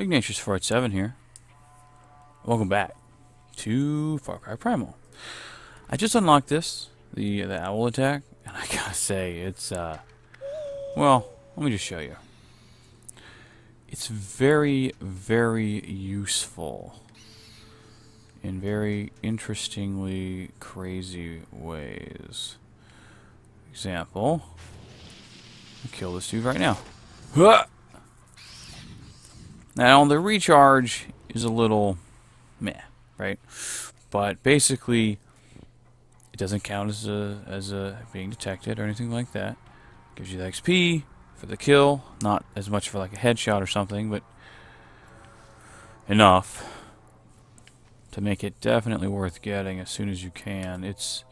Ignatius 487 here. Welcome back to Far Cry Primal. I just unlocked this, the the owl attack, and I gotta say, it's uh, well, let me just show you. It's very, very useful in very interestingly crazy ways. Example, I'll kill this dude right now. Huh! Now the recharge is a little meh, right? But basically, it doesn't count as a as a being detected or anything like that. Gives you the XP for the kill, not as much for like a headshot or something, but enough to make it definitely worth getting as soon as you can. It's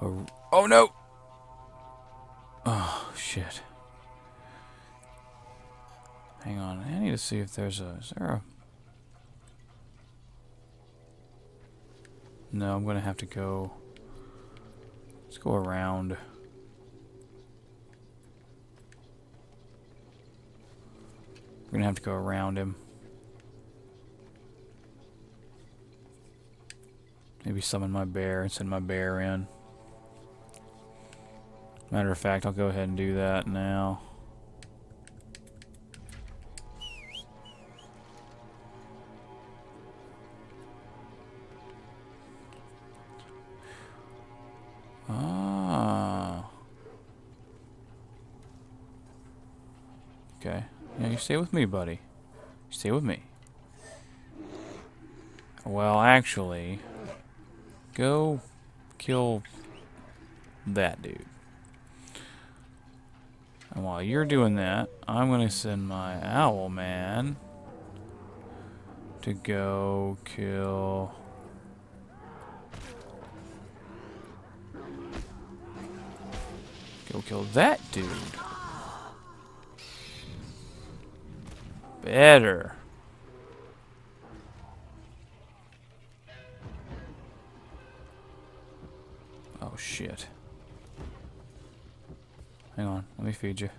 a, oh no. Oh shit. Hang on, I need to see if there's a... Is there a... No, I'm going to have to go... Let's go around. We're going to have to go around him. Maybe summon my bear and send my bear in. Matter of fact, I'll go ahead and do that now. Okay. Yeah, you stay with me, buddy. Stay with me. Well, actually, go kill that dude. And while you're doing that, I'm going to send my owl man to go kill... Go kill that dude. Better. Oh, shit. Hang on, let me feed you.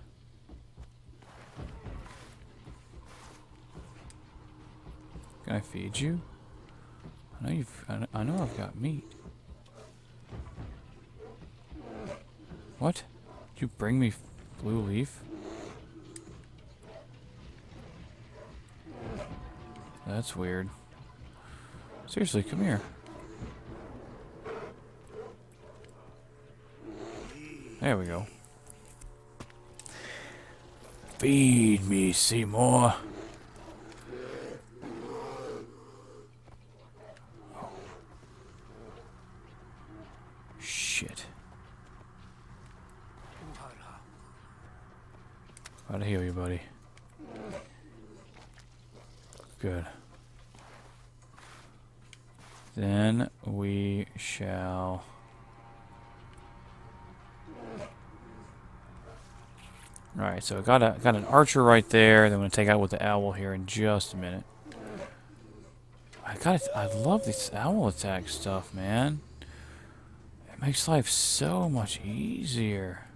Can I feed you? I know you've. I know I've got meat. What? You bring me blue leaf? That's weird. Seriously, come here. There we go. Feed me, Seymour. Shit. Gotta heal you, buddy. Good. Then we shall... Alright, so I got a got an archer right there. Then I'm gonna take out with the owl here in just a minute. I got I love this owl attack stuff, man. It makes life so much easier.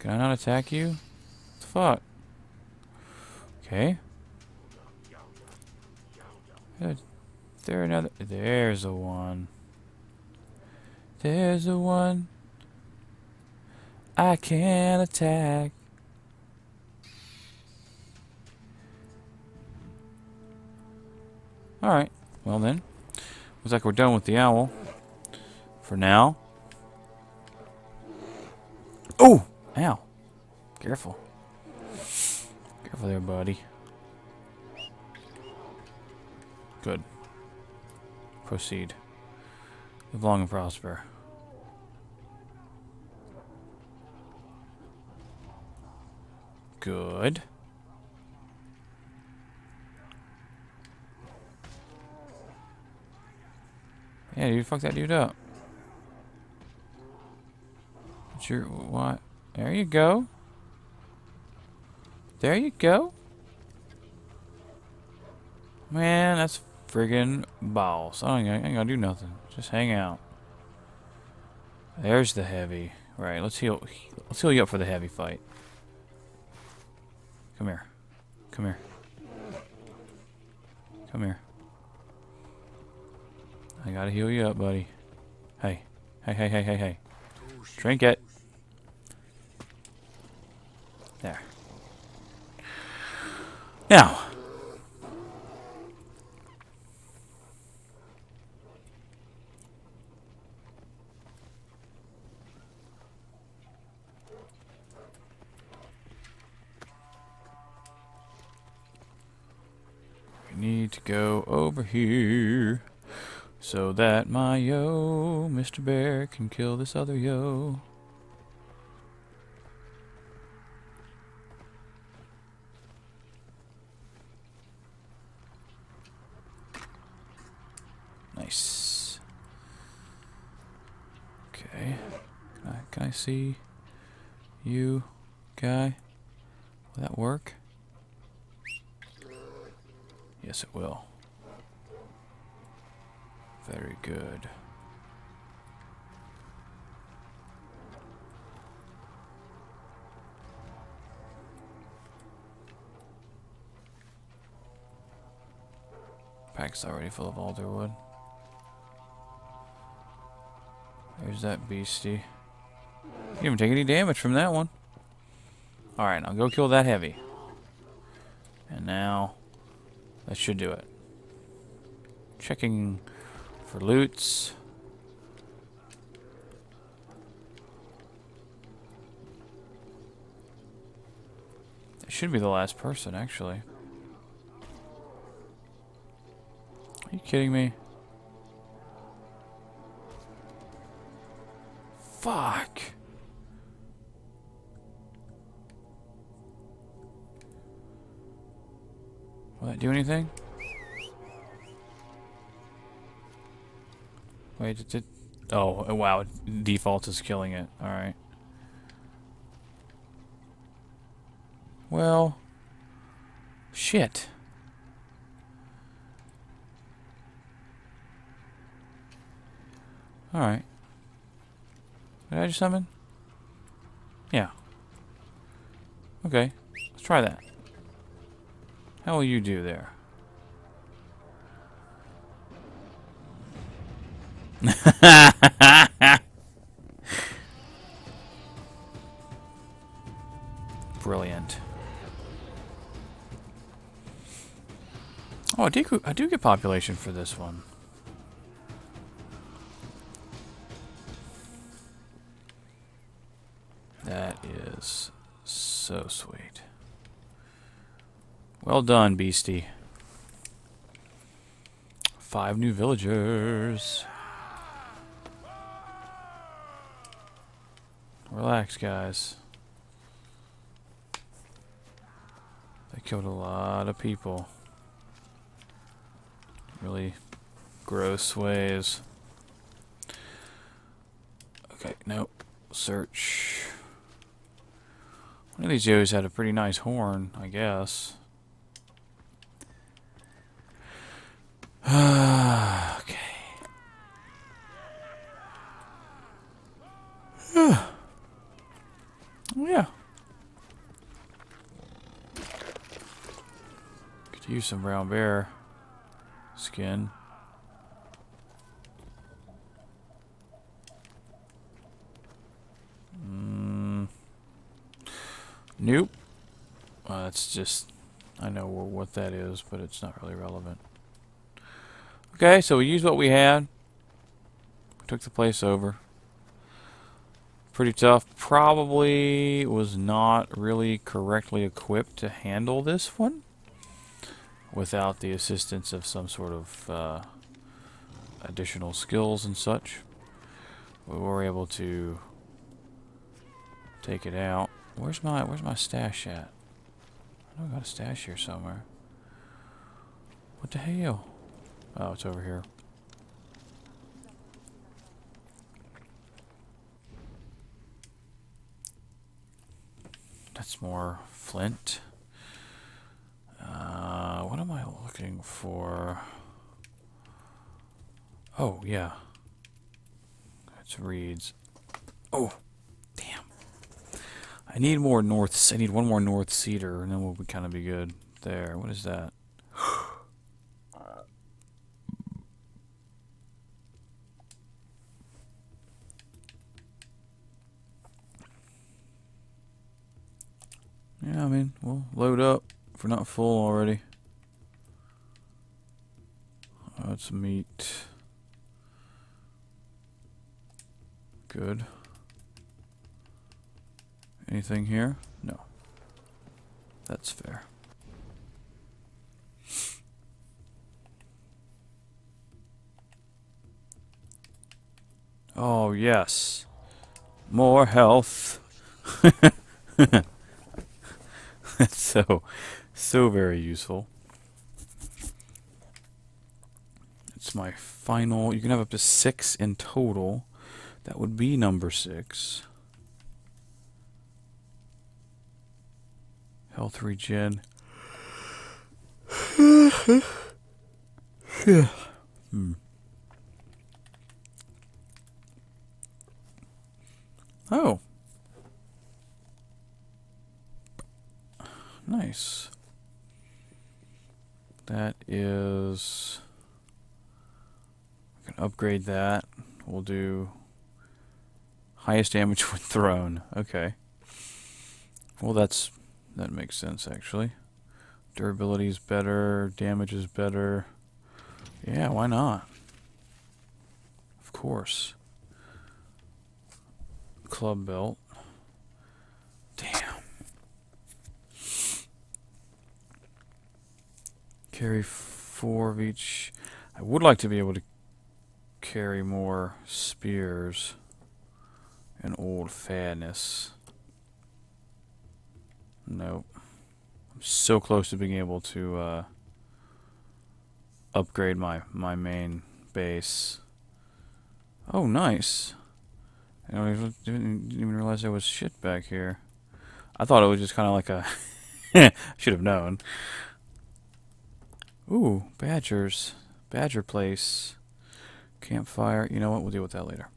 Can I not attack you? What the fuck? Okay. There another? There's a one. There's a one. I can attack. Alright. Well then. Looks like we're done with the owl. For now. Oh! Ow. Careful. Careful there, buddy. Good. Proceed. Live long and prosper. Good. Yeah, you fuck that dude up. Your what? There you go. There you go. Man, that's friggin' balls. I ain't, I ain't gonna do nothing. Just hang out. There's the heavy. Right, let's heal. Let's heal you up for the heavy fight. Come here. Come here. Come here. I gotta heal you up, buddy. Hey. Hey, hey, hey, hey, hey. Drink it. There. Now. Need to go over here so that my yo, Mr. Bear, can kill this other yo. Nice. Okay. Can I, can I see you, guy? Will that work? Yes, it will. Very good. Pack's already full of alder wood. There's that beastie. You didn't take any damage from that one. Alright, I'll go kill that heavy. And now, that should do it. Checking for loots. It should be the last person, actually. Are you kidding me? Fuck. Will that do anything? Wait, it did. Oh, wow. Default is killing it. Alright. Well. Shit. Alright. Did I just summon? Yeah. Okay. Let's try that. How will you do there? Brilliant. Oh, I do, I do get population for this one. That is so sweet. Well done, Beastie. Five new villagers. Relax, guys. They killed a lot of people. Really gross ways. Okay, nope. Search. One of these Joes had a pretty nice horn, I guess. Okay. yeah. Could use some brown bear skin. Mm. Nope. Uh, that's just, I know what that is, but it's not really relevant. Okay, so we used what we had. Took the place over. Pretty tough. Probably was not really correctly equipped to handle this one without the assistance of some sort of uh, additional skills and such. We were able to take it out. Where's my Where's my stash at? I I got a stash here somewhere. What the hell? Oh, it's over here. That's more flint. Uh, what am I looking for? Oh, yeah. It's reeds. Oh, damn. I need more north. I need one more north cedar, and then we'll kind of be good. there. What is that? Yeah, I mean, we'll load up if we're not full already. That's meat. Good. Anything here? No. That's fair. Oh, yes. More health. So, so very useful. It's my final. You can have up to six in total. That would be number six. Health regen. yeah. Hmm. Oh. Nice. That is... We can upgrade that. We'll do highest damage when thrown. Okay. Well, that's that makes sense actually. Durability is better. Damage is better. Yeah, why not? Of course. Club belt. Damn. Carry four of each. I would like to be able to carry more spears and old fairness. Nope. I'm so close to being able to uh, upgrade my, my main base. Oh, nice. I didn't even realize there was shit back here. I thought it was just kind of like a... Should have known. Ooh, badgers. Badger place. Campfire. You know what? We'll deal with that later.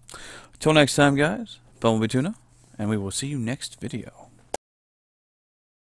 Until next time, guys. Bumblebee Tuna. And we will see you next video.